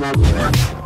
Yeah.